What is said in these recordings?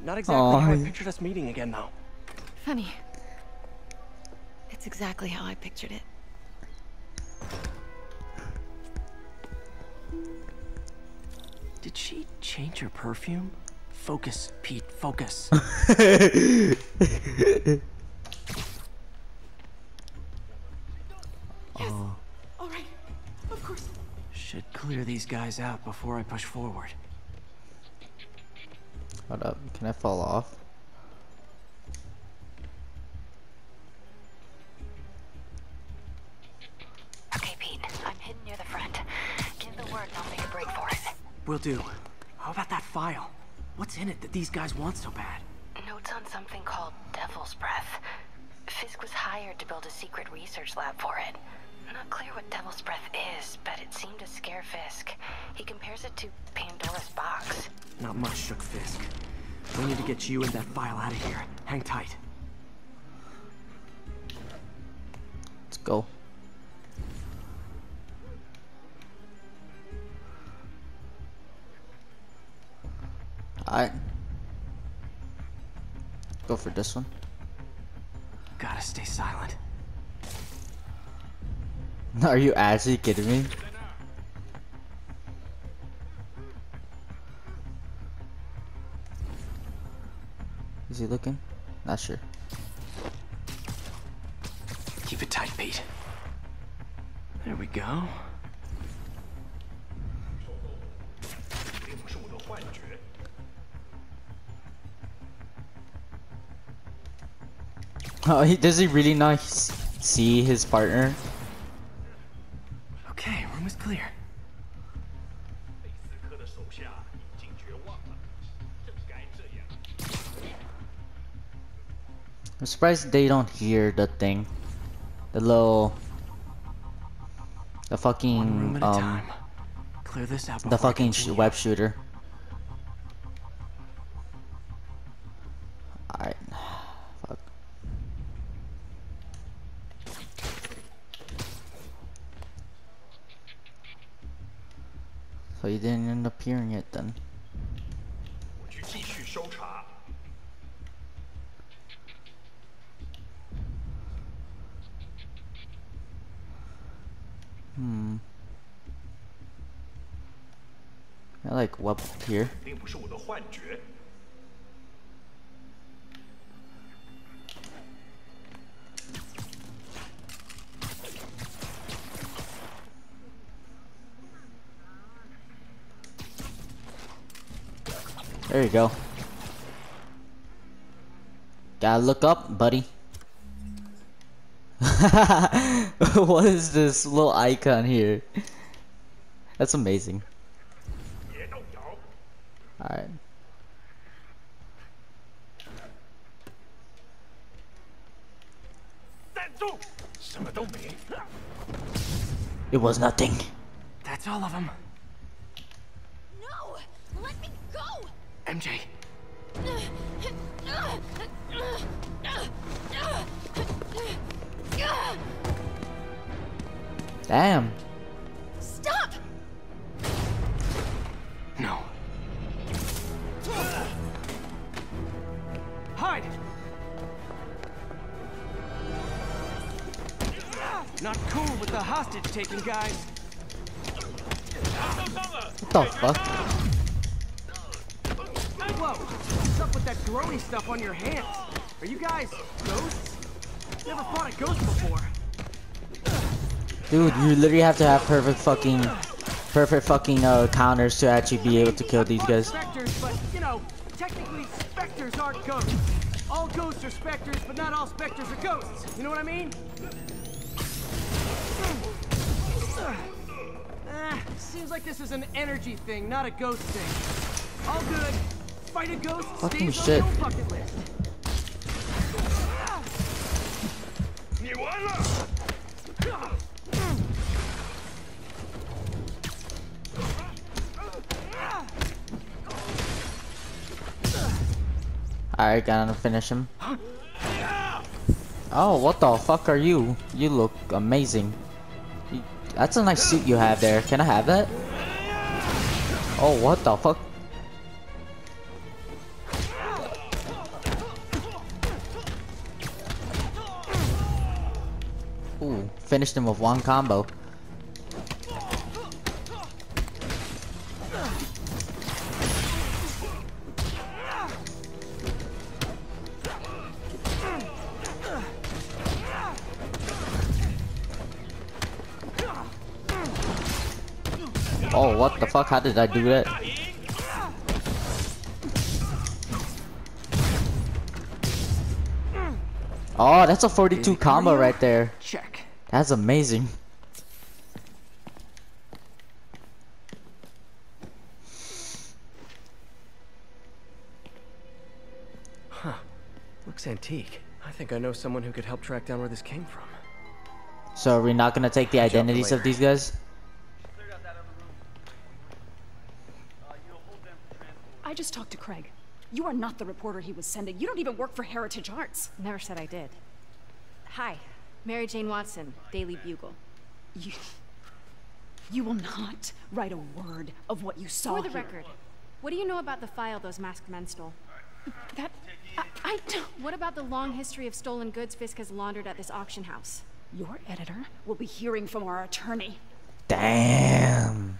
Not exactly Aw, how I pictured us meeting again, though. Funny. It's exactly how I pictured it. Did she change her perfume? Focus, Pete, focus. All right. Of course. Should clear these guys out before I push forward. Hold up, can I fall off? Okay, Pete. I'm hidden near the front. Give the word and I'll make a break for it. Will do. How about that file? What's in it that these guys want so bad? Notes on something called Devil's Breath. Fisk was hired to build a secret research lab for it. Not clear what Devil's Breath is, but it seemed to scare Fisk. He compares it to Pandora's box. Not much, Shook Fisk. We need to get you and that file out of here. Hang tight. Let's go. Alright. Go for this one. Gotta stay silent. Are you actually kidding me? He looking? Not sure. Keep it tight, Pete. There we go. Oh, he, does he really not see his partner? Surprised they don't hear the thing. The little... The fucking, um. Clear this out the fucking sh web shooter. Alright. Fuck. So you didn't end up hearing it then. up here. There you go. Gotta look up, buddy. what is this little icon here? That's amazing. Alright. It was nothing. That's all of them. No! Let me go! MJ. Damn. Not cool with the hostage taking, guys. What the fuck? Whoa! What's up with that glowy stuff on your hands? Are you guys ghosts? Never fought a ghost before. Dude, you literally have to have perfect fucking perfect fucking uh, counters to actually be able to kill these guys. Specters, but you know, technically specters aren't ghosts. All ghosts are specters, but not all specters are ghosts. You know what I mean? Ah, seems like this is an energy thing, not a ghost thing. All good. Fight a ghost Fucking stays on shit. on your bucket list. Alright, gotta finish him. Oh, what the fuck are you? You look amazing. That's a nice suit you have there. Can I have that? Oh, what the fuck? Ooh, finished him with one combo. Fuck? How did I do that? Oh, that's a 42 combo right there. Check. That's amazing. Huh. Looks antique. I think I know someone who could help track down where this came from. So are we not gonna take the identities of these guys? Just talked to Craig. You are not the reporter he was sending. You don't even work for Heritage Arts. Never said I did. Hi, Mary Jane Watson, Daily Bugle. You. You will not write a word of what you saw For the here. record, what do you know about the file those masked men stole? That. I, I don't. What about the long history of stolen goods Fisk has laundered at this auction house? Your editor will be hearing from our attorney. Damn.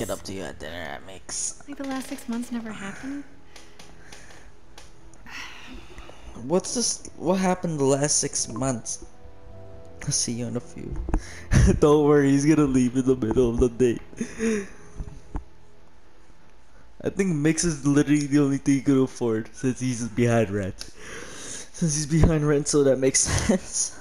It up to you at dinner at Mix. Like the last six months never happened? What's this? What happened the last six months? I'll see you in a few. Don't worry, he's gonna leave in the middle of the day. I think Mix is literally the only thing he could afford since he's behind rent. Since he's behind rent, so that makes sense.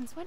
Since when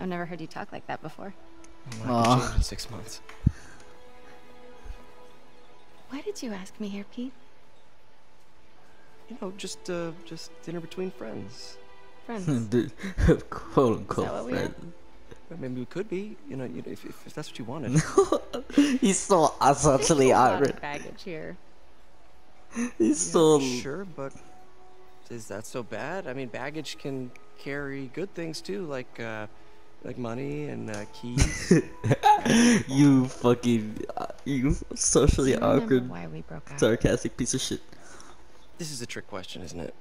I've never heard you talk like that before. Well, Aw. I can change in six months. Why did you ask me here, Pete? You know, just uh, just dinner between friends. Friends. Dude, quote unquote. what we are? friend. Well, maybe we could be. You know, you know if, if, if that's what you wanted. He's so essentially awkward. baggage here. He's so. sure, but is that so bad? I mean, baggage can carry good things too, like uh, like money and uh, keys. you fucking. Uh, you socially Do you awkward, why we broke up? sarcastic piece of shit. this is a trick question, isn't it?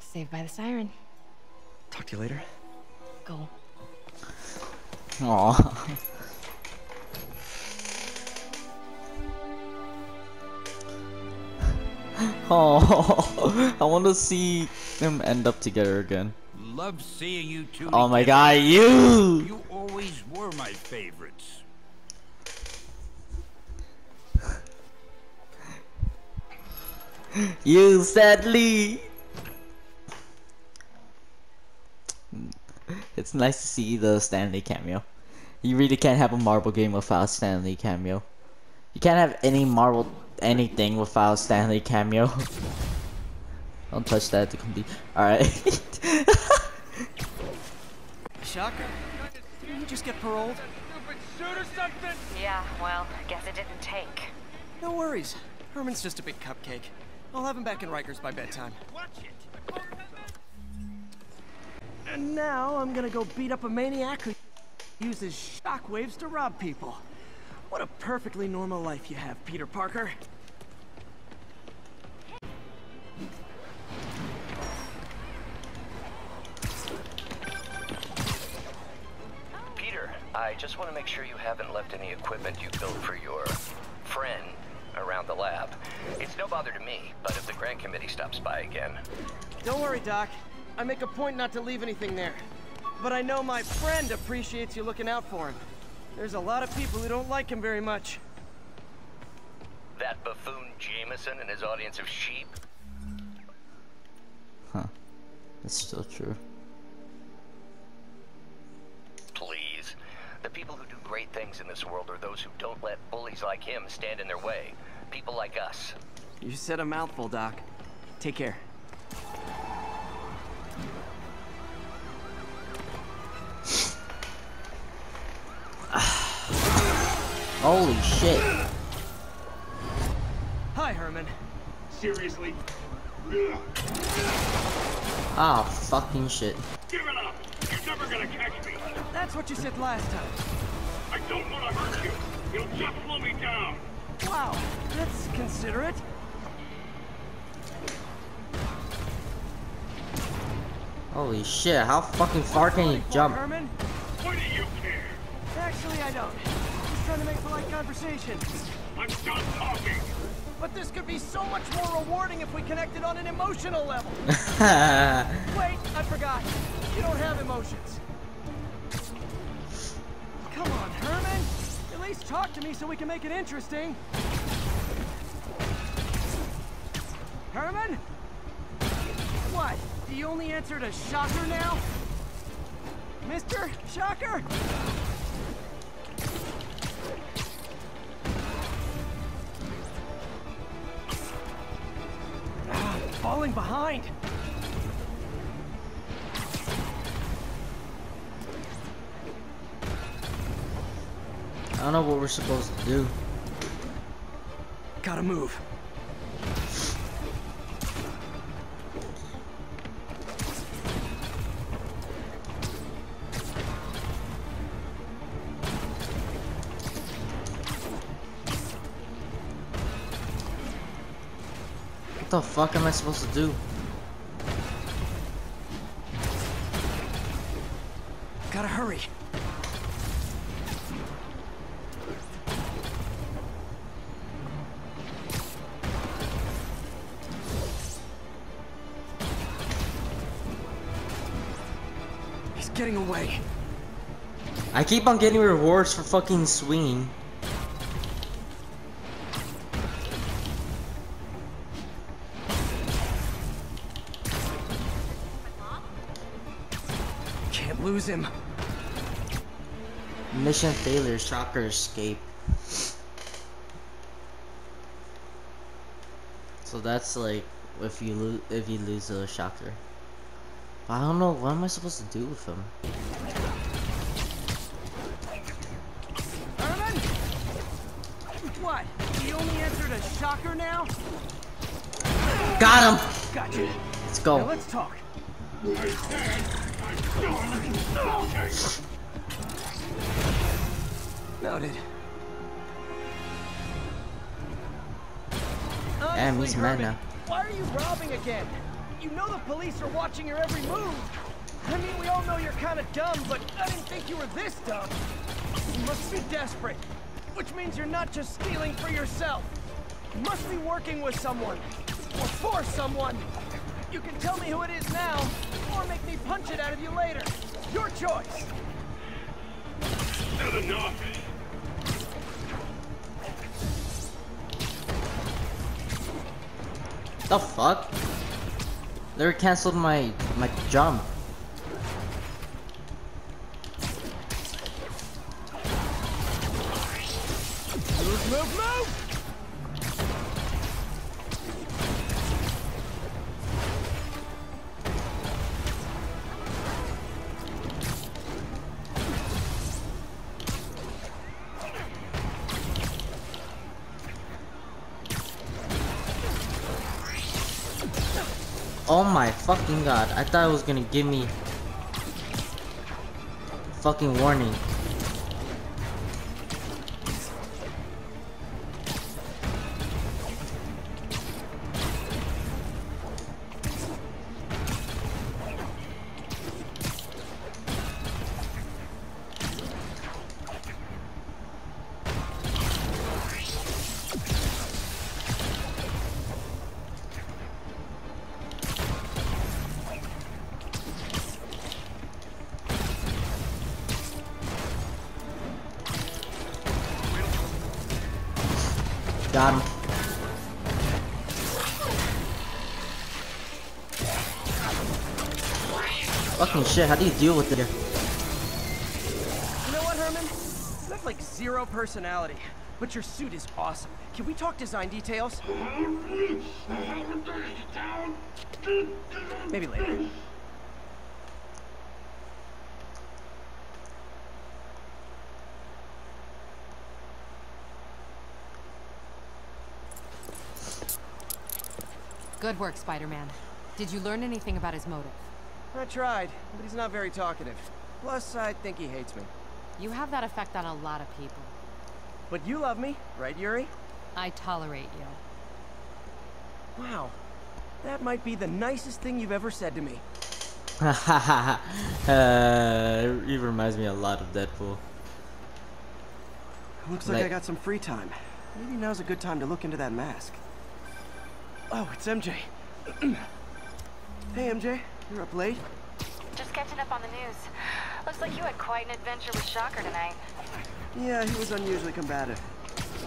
Saved by the siren. Talk to you later. Go. Aw. Oh, I want to see them end up together again. Love seeing you two. Oh my god, you! You always were my favorites. You sadly. it's nice to see the Stan Lee cameo. You really can't have a Marvel game without Stan Lee cameo. You can't have any Marvel anything without Stan Lee cameo. Don't touch that to complete. Alright. Shocker? Didn't you just get paroled? Yeah, well, I guess it didn't take. No worries. Herman's just a big cupcake. I'll have him back in Rikers by bedtime. Watch it! And now I'm gonna go beat up a maniac who uses shockwaves to rob people. What a perfectly normal life you have, Peter Parker. I just want to make sure you haven't left any equipment you built for your friend around the lab. It's no bother to me, but if the grant committee stops by again, Don't worry, Doc. I make a point not to leave anything there. But I know my friend appreciates you looking out for him. There's a lot of people who don't like him very much. that buffoon Jameson and his audience of sheep, huh. That's still true. People who do great things in this world are those who don't let bullies like him stand in their way. People like us. You said a mouthful, Doc. Take care. Holy shit. Hi, Herman. Seriously? Ah, fucking shit. That's what you said last time. I don't want to hurt you! You'll just slow me down! Wow, that's considerate. Holy shit, how fucking far can you jump? Herman? Why do you care? Actually, I don't. Just trying to make polite conversation. I'm done talking! But this could be so much more rewarding if we connected on an emotional level. Wait, I forgot. You don't have emotions. Herman. At least talk to me so we can make it interesting. Herman? What? You only answer to Shocker now? Mr. Shocker? Ah, falling behind. I don't know what we're supposed to do. Gotta move. What the fuck am I supposed to do? He's getting away. I keep on getting rewards for fucking swinging. Can't lose him. Mission failure, shocker escape. So that's like if you lose if you lose a shocker. I don't know what am I supposed to do with him. Herman? What? He only answered a shocker now? Got him. Gotcha. Let's Now go. let's talk. Noted. Damn, he's mad now. Why are you robbing again? You know the police are watching your every move. I mean, we all know you're kind of dumb, but I didn't think you were this dumb. You must be desperate, which means you're not just stealing for yourself. You must be working with someone, or for someone. You can tell me who it is now, or make me punch it out of you later. Your choice. Not enough! The fuck? They canceled my my jump. Oh my fucking god, I thought it was gonna give me fucking warning. Got him. Fucking shit, how do you deal with it? You know what, Herman? You have like zero personality, but your suit is awesome. Can we talk design details? Maybe later. Good work, Spider-Man. Did you learn anything about his motive? I tried, but he's not very talkative. Plus, I think he hates me. You have that effect on a lot of people. But you love me, right, Yuri? I tolerate you. Wow. That might be the nicest thing you've ever said to me. Ha ha. Uh, he reminds me a lot of Deadpool. Looks like Like- I got some free time. Maybe now's a good time to look into that mask. Oh, it's MJ. hey, MJ. You're up late? Just catching up on the news. Looks like you had quite an adventure with Shocker tonight. Yeah, he was unusually combative.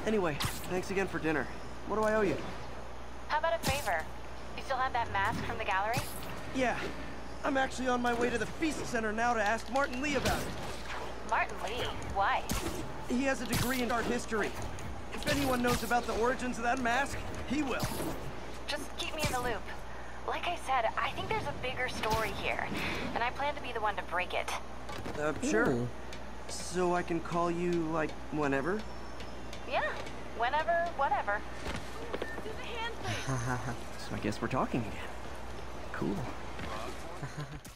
Anyway, thanks again for dinner. What do I owe you? How about a favor? You still have that mask from the gallery? Yeah. I'm actually on my way to the Feast Center now to ask Martin Li about it. Martin Li. Why? He has a degree in art history. If anyone knows about the origins of that mask, he will. Just keep me in the loop. Like I said, I think there's a bigger story here, and I plan to be the one to break it. Uh, sure. Ooh. So I can call you, like, whenever? Yeah, whenever, whatever. So I guess we're talking again. Cool.